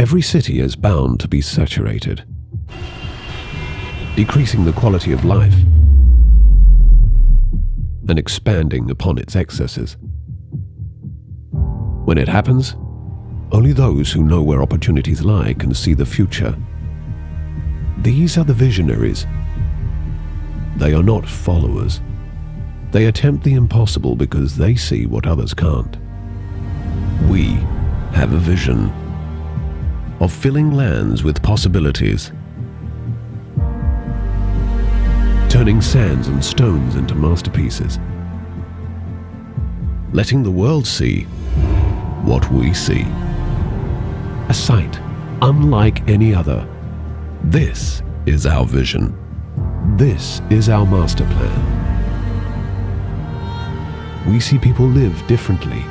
Every city is bound to be saturated, decreasing the quality of life and expanding upon its excesses. When it happens, only those who know where opportunities lie can see the future. These are the visionaries. They are not followers. They attempt the impossible because they see what others can't. We have a vision of filling lands with possibilities, turning sands and stones into masterpieces, letting the world see what we see. A sight unlike any other. This is our vision. This is our master plan. We see people live differently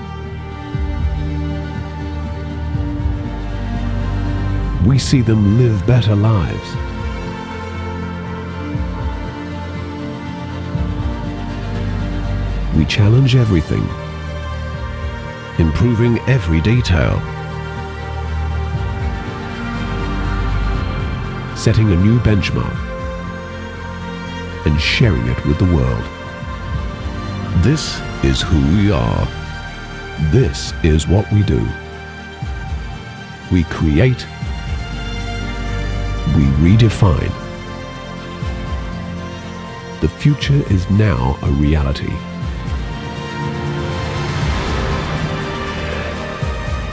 we see them live better lives. We challenge everything, improving every detail, setting a new benchmark, and sharing it with the world. This is who we are. This is what we do. We create we redefine. The future is now a reality.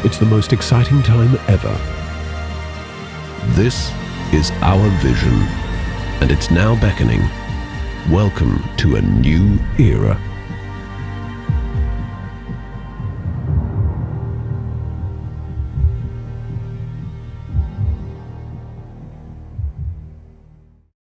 It's the most exciting time ever. This is our vision, and it's now beckoning. Welcome to a new era.